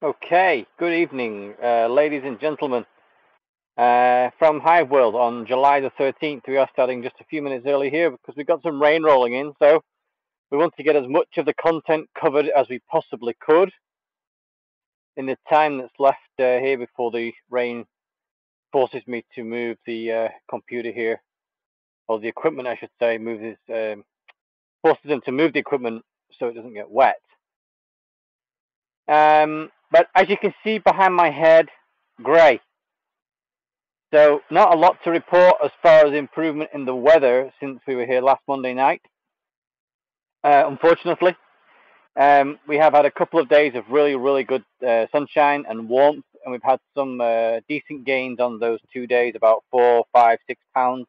Okay, good evening, uh, ladies and gentlemen. Uh, from Hiveworld on July the 13th, we are starting just a few minutes early here because we've got some rain rolling in, so we want to get as much of the content covered as we possibly could in the time that's left uh, here before the rain forces me to move the uh, computer here, or the equipment, I should say, moves um, forces them to move the equipment so it doesn't get wet. Um, but as you can see behind my head, grey. So not a lot to report as far as improvement in the weather since we were here last Monday night. Uh, unfortunately, um, we have had a couple of days of really, really good uh, sunshine and warmth, and we've had some uh, decent gains on those two days, about four, five, six pounds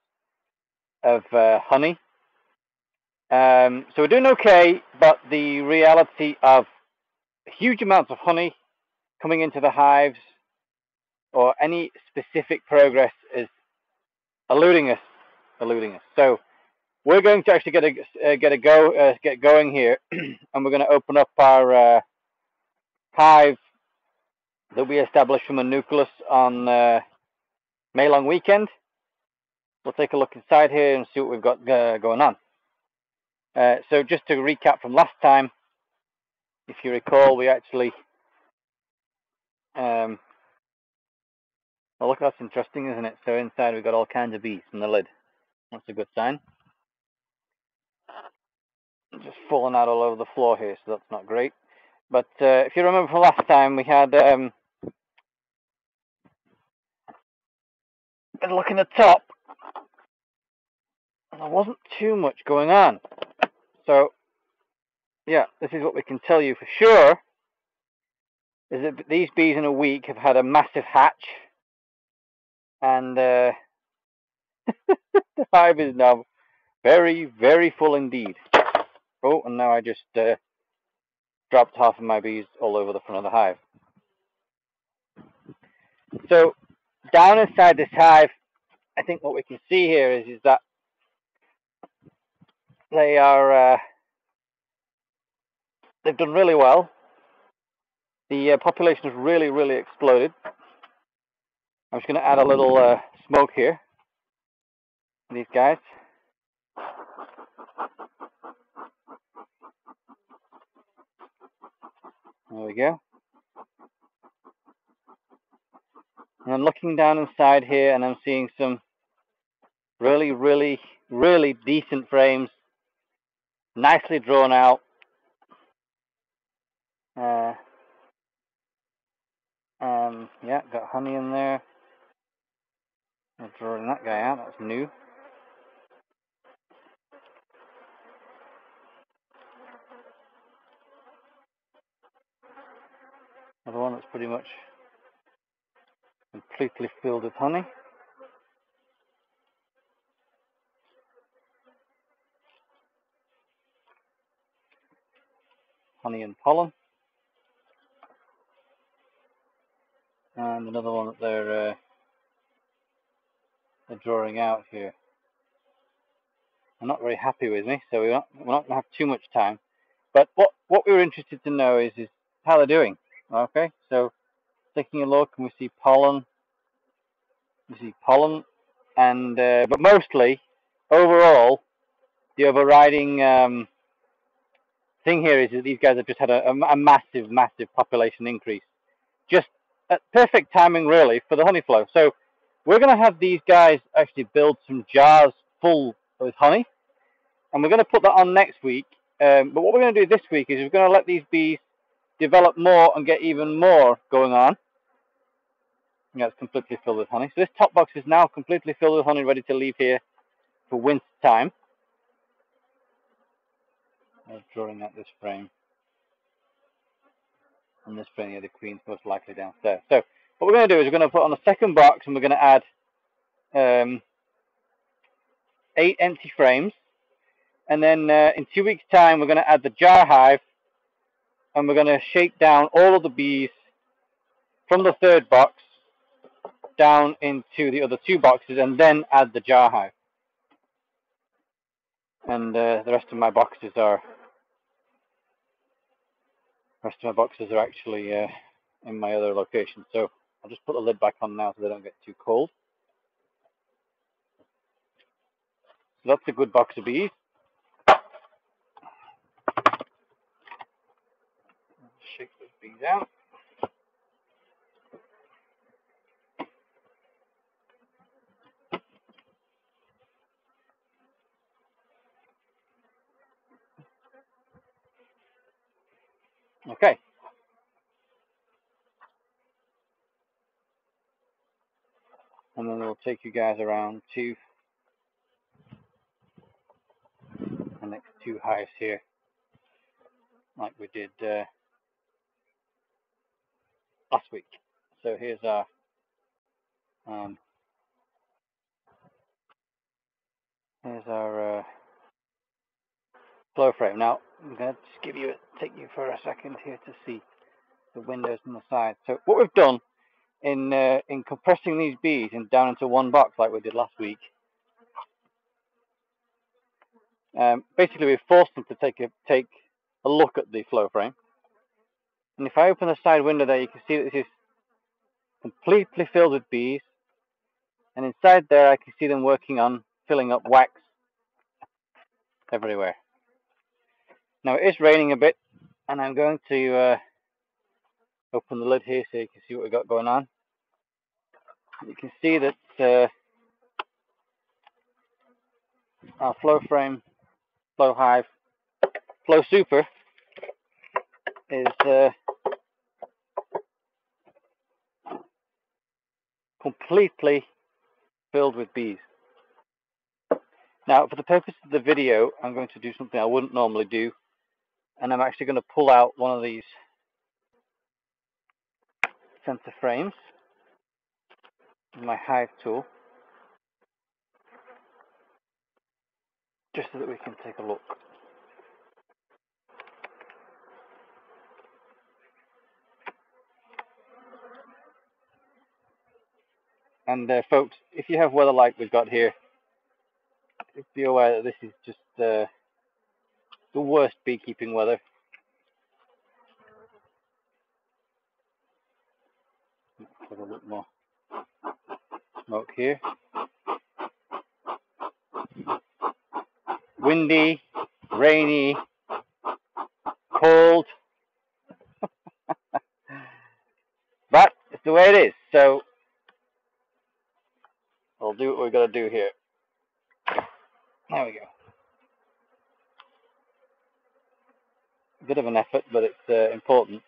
of uh, honey. Um, so we're doing okay, but the reality of huge amounts of honey coming into the hives or any specific progress is eluding us, eluding us. So we're going to actually get a uh, get a go uh, get going here, and we're going to open up our uh, hive that we established from a nucleus on uh, May long weekend. We'll take a look inside here and see what we've got uh, going on. Uh, so just to recap from last time, if you recall, we actually um, well, look, that's interesting, isn't it? So inside we've got all kinds of bees from the lid. That's a good sign. Just falling out all over the floor here, so that's not great. But uh, if you remember from last time, we had um, look in the top. And there wasn't too much going on. So, yeah, this is what we can tell you for sure is that these bees in a week have had a massive hatch and uh, the hive is now very, very full indeed. Oh, and now I just uh, dropped half of my bees all over the front of the hive. So down inside this hive, I think what we can see here is, is that they are uh, they've done really well. The uh, population has really, really exploded. I'm just going to add a little uh, smoke here. These guys. There we go. And I'm looking down inside here and I'm seeing some really, really, really decent frames. Nicely drawn out. Uh, yeah, got honey in there. I'm drawing that guy out, that's new. Another one that's pretty much completely filled with honey. Honey and pollen. And another one that they're uh, they're drawing out here. I'm not very happy with me, so we're not, we're not going to have too much time. But what, what we were interested to know is, is how they're doing. Okay, so taking a look and we see pollen, we see pollen, and uh, but mostly, overall, the overriding um, thing here is that these guys have just had a, a, massive, massive population increase. Just at perfect timing, really, for the honey flow. So we're going to have these guys actually build some jars full with honey, and we're going to put that on next week. Um, but what we're going to do this week is we're going to let these bees develop more and get even more going on. Yeah, it's completely filled with honey. So this top box is now completely filled with honey, ready to leave here for winter time. I'm drawing out this frame. And this yeah, the queen's most likely downstairs. So what we're going to do is we're going to put on a second box and we're going to add um, eight empty frames. And then uh, in two weeks' time, we're going to add the jar hive and we're going to shake down all of the bees from the third box down into the other two boxes and then add the jar hive. And uh, the rest of my boxes are rest of my boxes are actually uh, in my other location. So I'll just put the lid back on now so they don't get too cold. So that's a good box of bees. Shake those bees out. Okay. And then we'll take you guys around to the next two hives here, like we did uh, last week. So here's our um, here's our uh, flow frame. Now I'm going to just give you a, take you for a second here to see the windows on the side. So what we've done in uh, in compressing these bees in, down into one box like we did last week, um, basically we've forced them to take a take a look at the flow frame. And if I open the side window there, you can see that this is completely filled with bees. And inside there, I can see them working on filling up wax everywhere. Now it is raining a bit, and I'm going to uh, open the lid here so you can see what we've got going on. You can see that uh, our flow frame, flow hive, flow super is uh, completely filled with bees. Now, for the purpose of the video, I'm going to do something I wouldn't normally do, and I'm actually going to pull out one of these center frames my hive tool, just so that we can take a look. And uh, folks, if you have weather like we've got here, be aware that this is just uh, the worst beekeeping weather. Let's have a look more smoke here. Windy, rainy, cold. but it's the way it is. So we'll do what we've got to do here. There we go. A bit of an effort, but it's uh, important.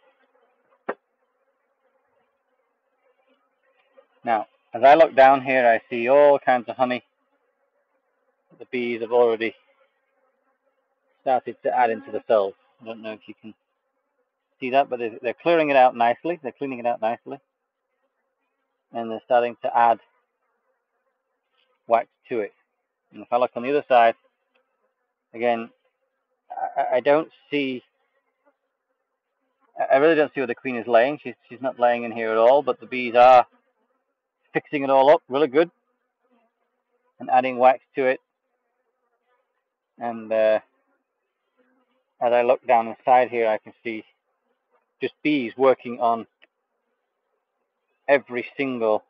Now, as I look down here, I see all kinds of honey. The bees have already started to add into the cells. I don't know if you can see that, but they're clearing it out nicely. They're cleaning it out nicely. And they're starting to add wax to it. And if I look on the other side, again, I, I don't see, I really don't see where the queen is laying. She's, she's not laying in here at all, but the bees are fixing it all up really good and adding wax to it. And uh, as I look down inside here, I can see just bees working on every single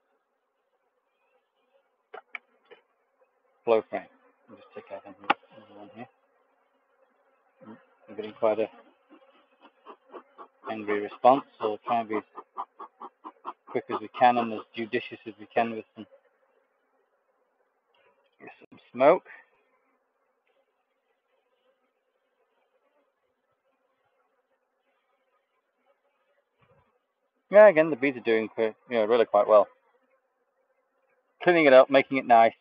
flow frame. I'll just take out another one here. I'm getting quite a angry response, so we'll try and be quick as we can and as judicious as we can with some, with some smoke. Yeah, again, the bees are doing you know really quite well. Cleaning it up, making it nice,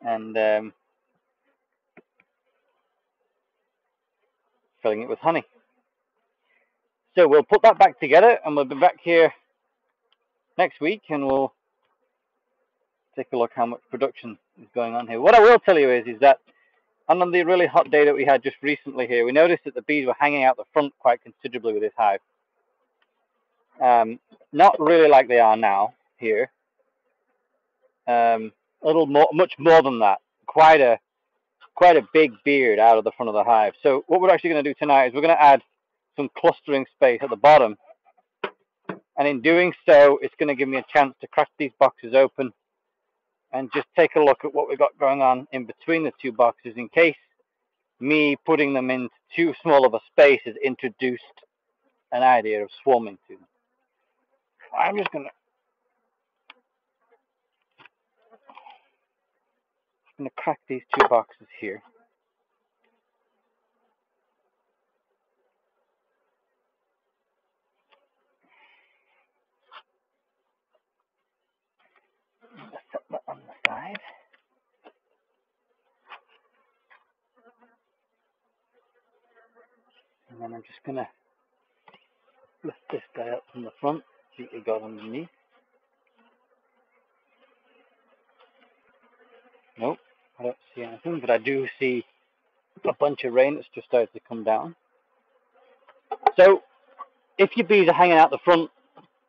and um, filling it with honey. So we'll put that back together and we'll be back here next week and we'll take a look how much production is going on here. What I will tell you is, is that on the really hot day that we had just recently here, we noticed that the bees were hanging out the front quite considerably with this hive. Um, not really like they are now here. Um, a little more, much more than that. Quite a, quite a big beard out of the front of the hive. So what we're actually going to do tonight is we're going to add some clustering space at the bottom And in doing so, it's going to give me a chance to crack these boxes open and just take a look at what we've got going on in between the two boxes in case me putting them into too small of a space has introduced an idea of swarming to them. I'm just going to going to crack these two boxes here. Set on the side. And then I'm just going to lift this guy up from the front, see what we got underneath. Nope, I don't see anything, but I do see a bunch of rain that's just started to come down. So, if your bees are hanging out the front,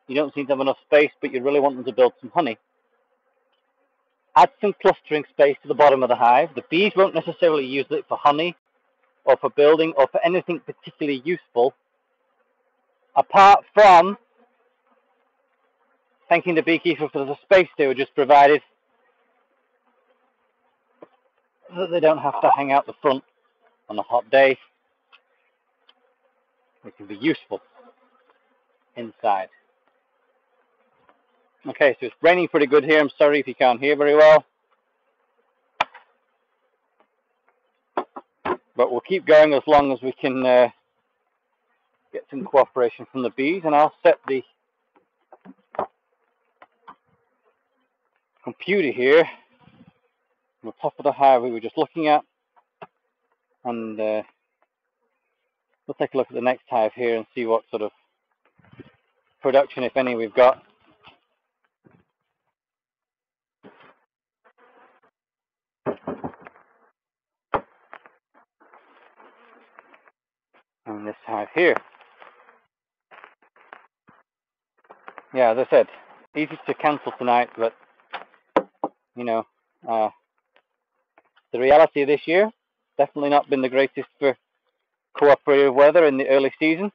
you don't seem to have enough space, but you really want them to build some honey, add some clustering space to the bottom of the hive. The bees won't necessarily use it for honey or for building or for anything particularly useful, apart from thanking the beekeeper for the space they were just provided so that they don't have to hang out the front on a hot day. It can be useful inside. Okay, so it's raining pretty good here. I'm sorry if you can't hear very well. But we'll keep going as long as we can uh, get some cooperation from the bees. And I'll set the computer here on the top of the hive we were just looking at. And uh, we'll take a look at the next hive here and see what sort of production, if any, we've got. And this hive here. Yeah, as I said, easy to cancel tonight, but you know, uh, the reality of this year definitely not been the greatest for cooperative weather in the early season.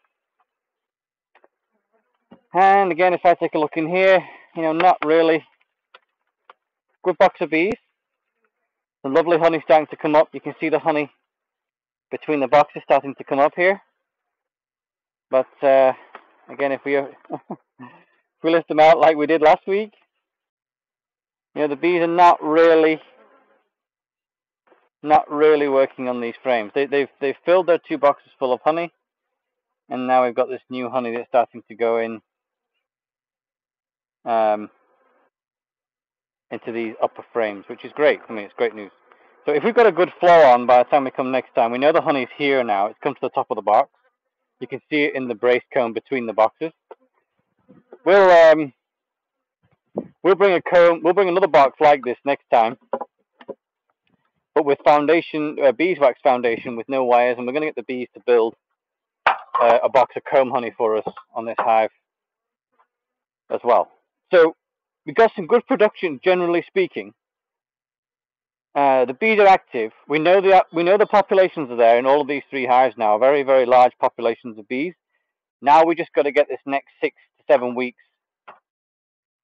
And again, if I take a look in here, you know, not really. Good box of bees. The lovely honey starting to come up. You can see the honey between the boxes starting to come up here. But uh, again, if we if we lift them out like we did last week, you know, the bees are not really not really working on these frames. They, they've they've filled their two boxes full of honey, and now we've got this new honey that's starting to go in um, into these upper frames, which is great. I mean, it's great news. So if we've got a good flow on by the time we come next time, we know the honey's here now. It's come to the top of the box. You can see it in the brace comb between the boxes. We'll um, we'll bring a comb. We'll bring another box like this next time but with foundation, uh, beeswax foundation with no wires, and we're going to get the bees to build uh, a box of comb honey for us on this hive as well. So we've got some good production, generally speaking. Uh, the bees are active. We know the we know the populations are there in all of these three hives now. Very very large populations of bees. Now we just got to get this next six to seven weeks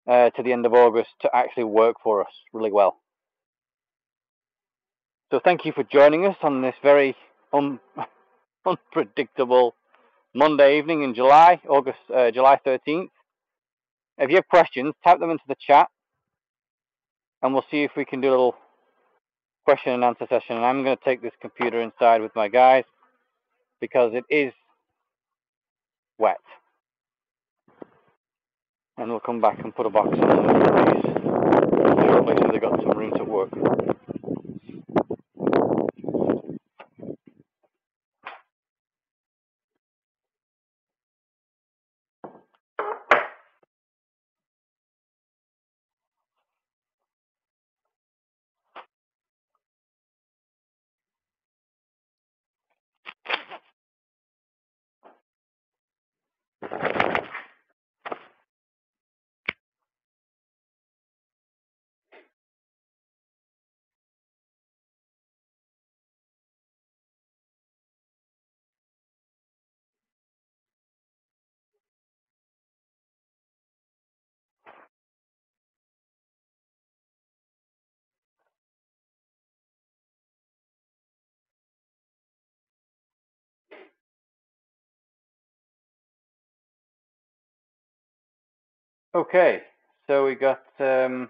uh, to the end of August to actually work for us really well. So thank you for joining us on this very un unpredictable Monday evening in July, August, uh, July 13th. If you have questions, type them into the chat, and we'll see if we can do a little question and answer session. And I'm going to take this computer inside with my guys because it is wet. And we'll come back and put a box in these shortly so they've got some room to work. Okay, so we got um,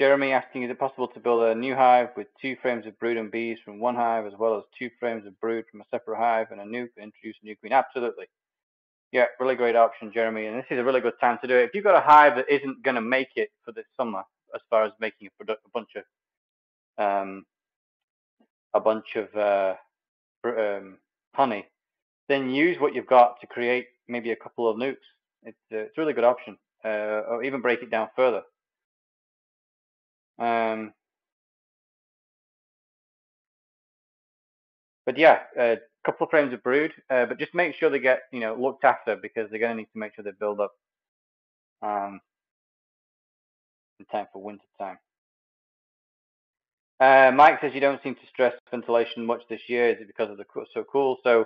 Jeremy asking, is it possible to build a new hive with two frames of brood and bees from one hive, as well as two frames of brood from a separate hive and a nuc, introduce a new queen? Absolutely. Yeah, really great option, Jeremy. And this is a really good time to do it. If you've got a hive that isn't going to make it for this summer, as far as making a, a bunch of um, a bunch of uh, um, honey, then use what you've got to create maybe a couple of nucs. It's, uh, it's a really good option, uh, or even break it down further. Um, but yeah, a couple of frames of brood, uh, but just make sure they get you know looked after because they're going to need to make sure they build up um, in time for winter time. Uh, Mike says you don't seem to stress ventilation much this year. Is it because of the so cool? So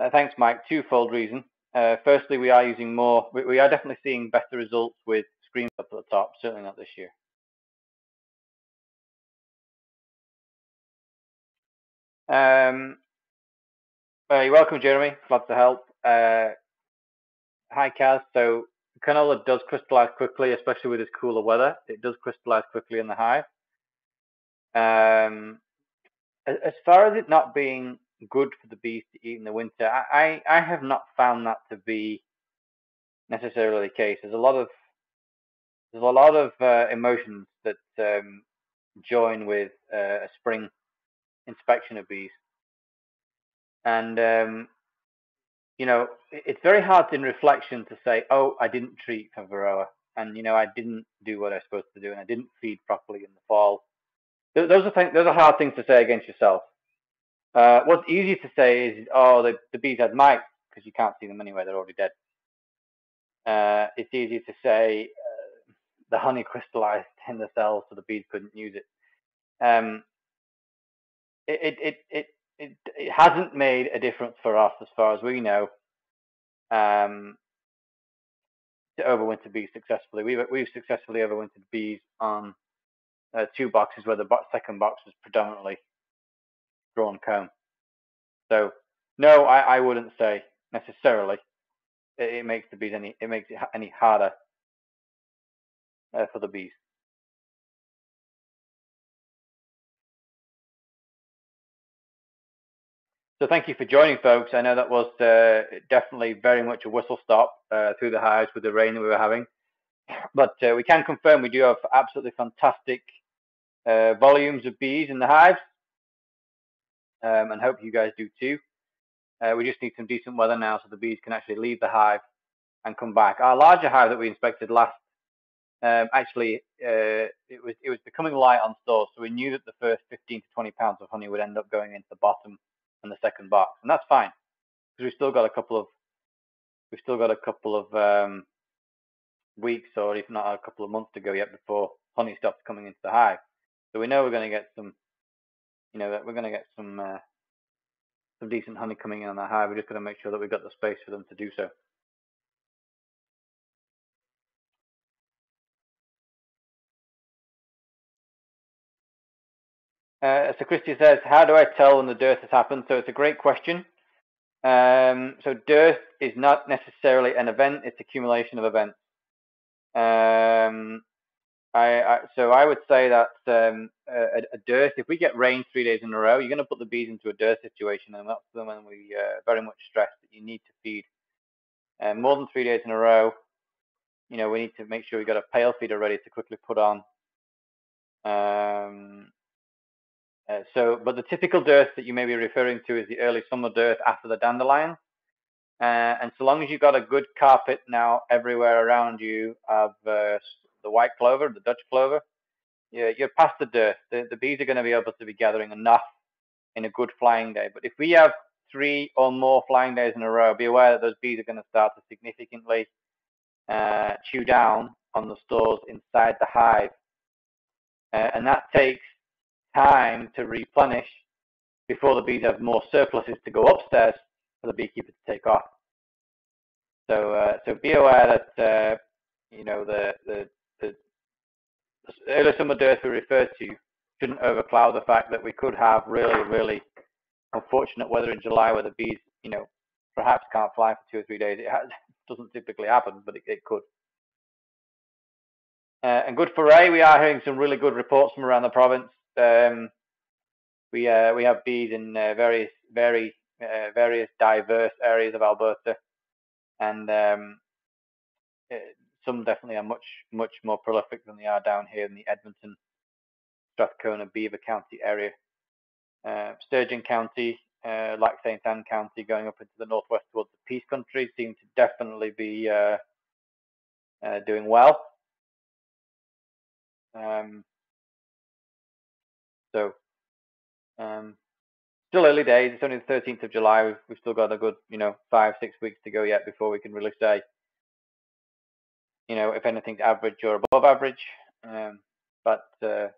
uh, thanks, Mike. Twofold reason. Uh, firstly, we are using more. We, we, are definitely seeing better results with screens up at the top. Certainly not this year. Um, uh, you're welcome, Jeremy. Glad to help. Uh, hi, Kaz. So canola does crystallize quickly, especially with this cooler weather. It does crystallize quickly in the hive. Um, as far as it not being good for the bees to eat in the winter, I, I have not found that to be necessarily the case. There's a lot of there's a lot of uh, emotions that um, join with uh, a spring inspection of bees, and um, you know it's very hard in reflection to say, oh, I didn't treat for varroa, and you know I didn't do what I was supposed to do, and I didn't feed properly in the fall those are things, those are hard things to say against yourself. Uh, what's easy to say is, oh, the, the bees had mites because you can't see them anyway; they're already dead. Uh, it's easy to say uh, the honey crystallized in the cells, so the bees couldn't use it. Um, it, it, it, it, it hasn't made a difference for us, as far as we know, um, to overwinter bees successfully. We've we've successfully overwintered bees on uh, two boxes where the second box was predominantly drawn comb. So no, I, I wouldn't say necessarily it, it, makes the bees any it makes it any harder uh, for the bees. So thank you for joining, folks. I know that was uh, definitely very much a whistle stop uh, through the hives with the rain that we were having, but uh, we can confirm we do have absolutely fantastic uh, volumes of bees in the hives, um, and hope you guys do too. Uh, we just need some decent weather now so the bees can actually leave the hive and come back. Our larger hive that we inspected last, um, actually, uh, it was it was becoming light on stores, so we knew that the first 15 to 20 pounds of honey would end up going into the bottom and the second box, and that's fine because we've still got a couple of we've still got a couple of um, weeks or if not a couple of months to go yet before honey stops coming into the hive. So we know we're going to get some, you know, that we're going to get some uh, some decent honey coming in on that hive. We're just going to make sure that we've got the space for them to do so. Uh, so Christy says, how do I tell when the dearth has happened? So it's a great question. Um, so dearth is not necessarily an event; it's accumulation of events. Um, I, I, so I would say that um, a, a, dearth. If we get rain three days in a row, you're going to put the bees into a dearth situation, and that's when we uh, very much stress that you need to feed uh, more than three days in a row. You know, we need to make sure we have got a pail feeder ready to quickly put on. Um, uh, so, but the typical dearth that you may be referring to is the early summer dearth after the dandelion. Uh, and so long as you've got a good carpet now everywhere around you of uh, the white clover, the Dutch clover, you're, you're past the dearth. The, the bees are going to be able to be gathering enough in a good flying day. But if we have three or more flying days in a row, be aware that those bees are going to start to significantly uh, chew down on the stores inside the hive. Uh, and that takes time to replenish before the bees have more surpluses to go upstairs for the beekeeper to take off. So, uh, so be aware that uh, you know the, the summer dearth we referred to shouldn't overcloud the fact that we could have really, really unfortunate weather in July where the bees, you know, perhaps can't fly for two or three days. It has, doesn't typically happen, but it, it could. Uh, and good for Ray. We are hearing some really good reports from around the province. Um, we uh, we have bees in uh, various very uh, various diverse areas of Alberta, and um, uh, some definitely are much much more prolific than they are down here in the Edmonton, Strathcona, Beaver County area. Uh, Sturgeon County, uh, Lac Saint Anne County, going up into the northwest towards the Peace Country, seem to definitely be uh, uh, doing well. Um, so, um, still early days. It's only the 13th of July. We've, we've still got a good, you know, five, six weeks to go yet before we can really say, you know, if anything's average or above average. Um, but uh,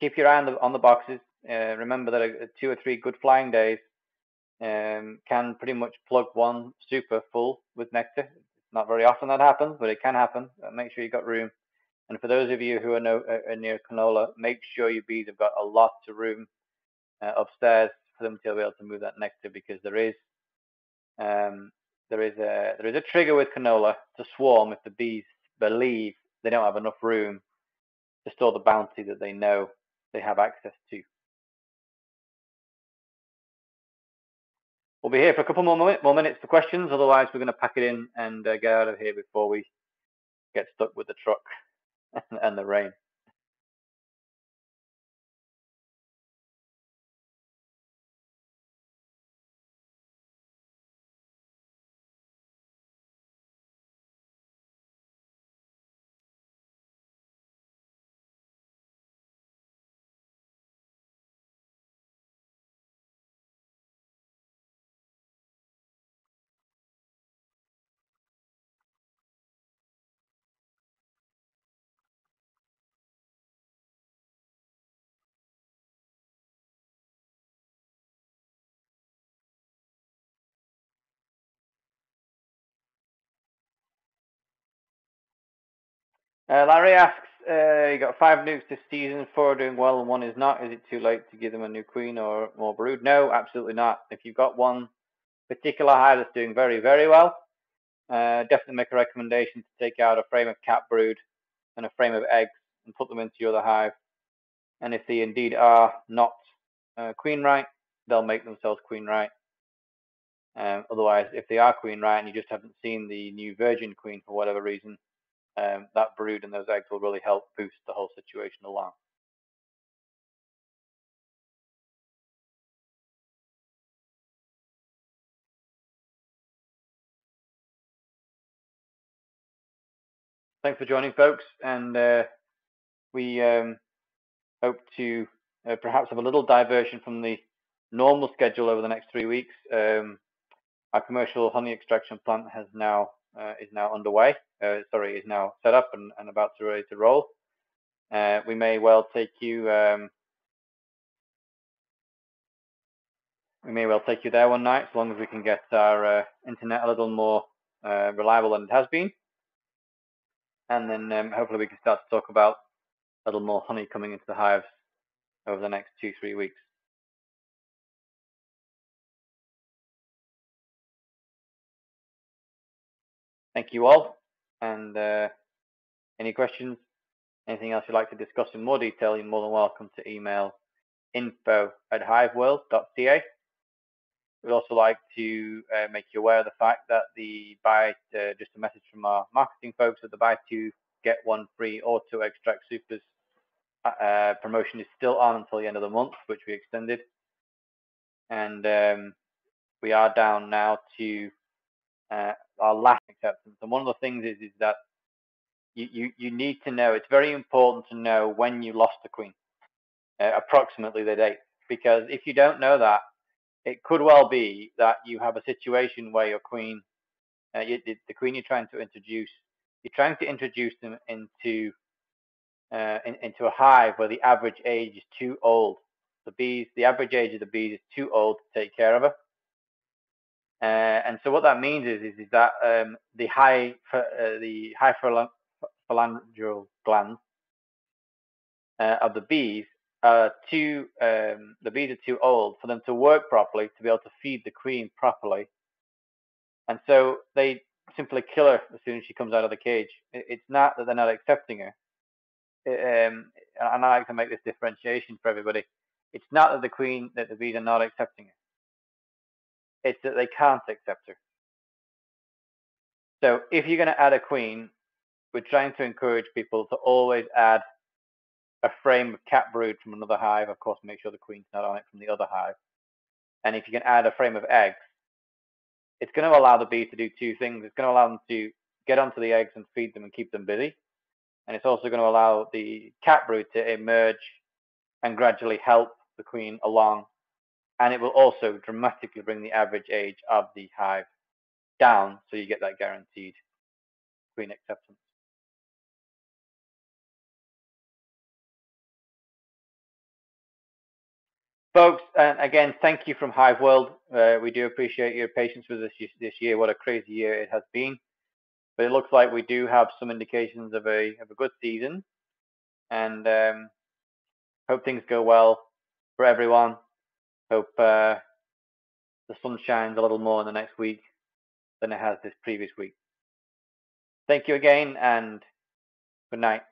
keep your eye on the, on the boxes. Uh, remember that a, a two or three good flying days um, can pretty much plug one super full with nectar. Not very often that happens, but it can happen. Uh, make sure you've got room. And for those of you who are, no, uh, near canola, make sure your bees have got a lot of room uh, upstairs for them to be able to move that nectar because there is um, there is a there is a trigger with canola to swarm if the bees believe they don't have enough room to store the bounty that they know they have access to. We'll be here for a couple more, more minutes for questions. Otherwise, we're going to pack it in and uh, get out of here before we get stuck with the truck and the rain. Uh, Larry asks, uh, you got five nucs this season, four doing well and one is not. Is it too late to give them a new queen or more brood? No, absolutely not. If you've got one particular hive that's doing very, very well, uh, definitely make a recommendation to take out a frame of capped brood and a frame of eggs and put them into your other hive. And if they indeed are not uh, queen right, they'll make themselves queen right. Um, otherwise, if they are queen right and you just haven't seen the new virgin queen for whatever reason, um, that brood and those eggs will really help boost the whole situation along. Thanks for joining, folks, and uh, we um, hope to uh, perhaps have a little diversion from the normal schedule over the next three weeks. Um, our commercial honey extraction plant has now is now underway. Uh, sorry, is now set up and, and about to ready to roll. Uh, we may well take you. Um, we may well take you there one night, as long as we can get our uh, internet a little more uh, reliable than it has been. And then um, hopefully we can start to talk about a little more honey coming into the hives over the next two, three weeks. Thank you all. And uh, any questions, anything else you'd like to discuss in more detail, you're more than welcome to email info at hiveworld.ca. We'd also like to uh, make you aware of the fact that the buy, uh, just a message from our marketing folks, that the buy two, get one free auto extract supers uh, uh, promotion is still on until the end of the month, which we extended. And um, we are down now to uh, our last acceptance. And one of the things is is that you, you, you need to know, it's very important to know when you lost the queen, uh, approximately the date. Because if you don't know that, it could well be that you have a situation where your queen, uh, you, the queen you're trying to introduce, you're trying to introduce them into uh, in, into a hive where the average age is too old. The bees, the average age of the bees is too old to take care of her. And so what that means is is, is that um, the high uh, the hypopharyngeal glands uh, of the bees are too um, the bees are too old for them to work properly to be able to feed the queen properly, and so they simply kill her as soon as she comes out of the cage. It's not that they're not accepting her. Um, and I like to make this differentiation for everybody. It's not that the queen, that the bees are not accepting her. It's that they can't accept her. So if you're going to add a queen, we're trying to encourage people to always add a frame of capped brood from another hive. Of course, make sure the queen's not on it from the other hive. And if you can add a frame of eggs, it's going to allow the bees to do two things. It's going to allow them to get onto the eggs and feed them and keep them busy. And it's also going to allow the capped brood to emerge and gradually help the queen along. And it will also dramatically bring the average age of the hive down so you get that guaranteed queen acceptance. Folks, and again, thank you from Hiveworld. Uh, we do appreciate your patience with us this year. What a crazy year it has been. But it looks like we do have some indications of a of a good season, and um, hope things go well for everyone. Hope uh, the sun shines a little more in the next week than it has this previous week. Thank you again, and good night.